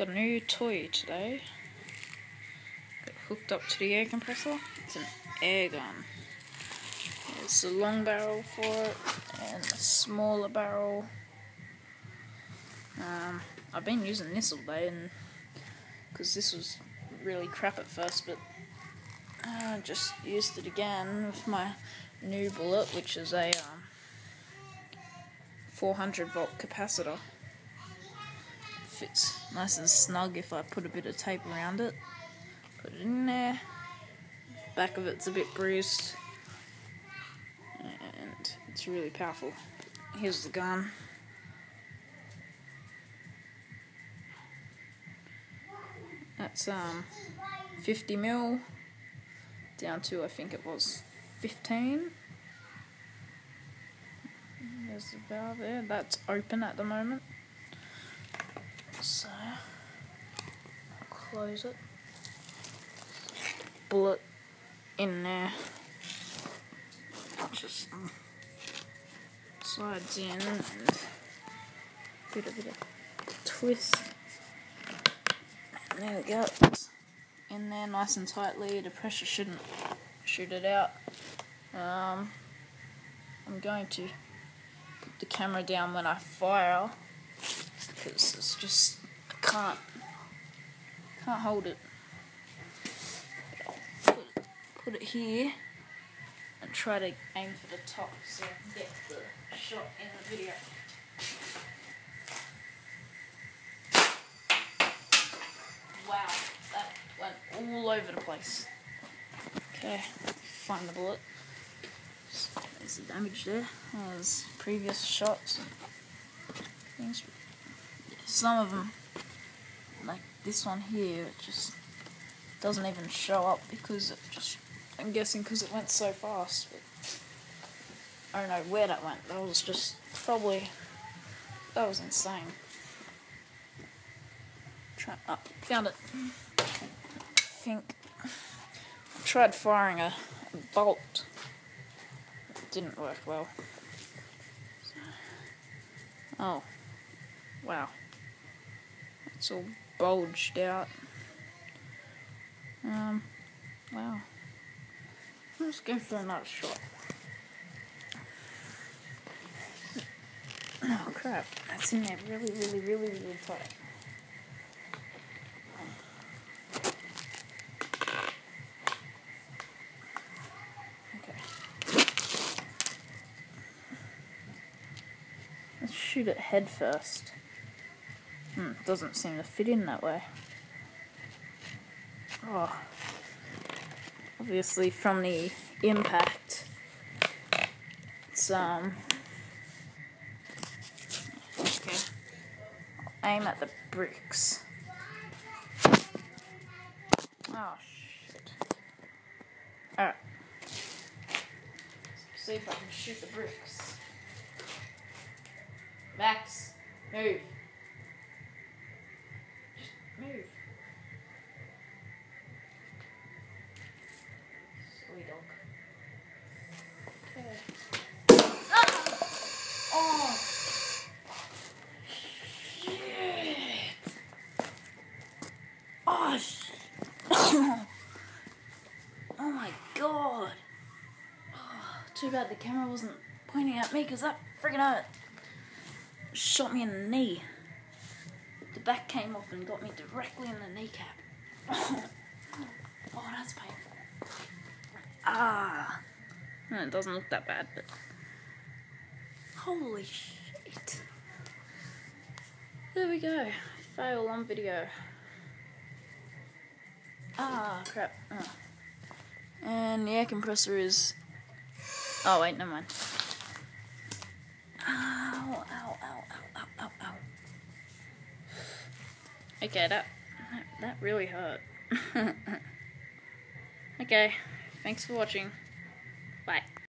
Got a new toy today. Got hooked up to the air compressor. It's an air gun. There's a long barrel for it and a smaller barrel. Um, I've been using this all day and because this was really crap at first, but I just used it again with my new bullet, which is a um, 400 volt capacitor. Fits nice and snug if I put a bit of tape around it. Put it in there. Back of it's a bit bruised, and it's really powerful. Here's the gun. That's um 50 mil down to I think it was 15. There's the valve there. That's open at the moment. So close it. Bullet in there. Just slides in and bit a bit of twist. There we go. in there nice and tightly. The pressure shouldn't shoot it out. Um, I'm going to put the camera down when I fire because it's just I can't can't hold it. Put, it. put it here and try to aim for the top so I can get the shot in the video. Wow, that went all over the place. Okay, find the bullet. There's the damage there. There's previous shots. Things. Some of them, like this one here, it just doesn't even show up because it just. I'm guessing because it went so fast. But I don't know where that went. That was just probably. That was insane. Try, oh, found it. I think I tried firing a, a bolt. It didn't work well. Oh, wow. It's all bulged out. Um, wow. Let's go for another shot. Oh crap, that's in there really, really, really, really tight. Let's shoot it head first. Hmm, doesn't seem to fit in that way. Oh. Obviously from the impact. It's um Okay. Aim at the bricks. Oh shit. Alright. See if I can shoot the bricks. Max, move. Move. Silly dog. Okay. Ah! Oh! Shit! Oh, shit! oh my god! Oh, too bad the camera wasn't pointing at me because that friggin' hurt shot me in the knee. The back came off and got me directly in the kneecap. oh, that's painful. Ah. it doesn't look that bad, but. Holy shit. There we go. Fail on video. Ah, crap. Oh. And the air compressor is. Oh, wait, never mind. Okay, that, that, really hurt. okay, thanks for watching.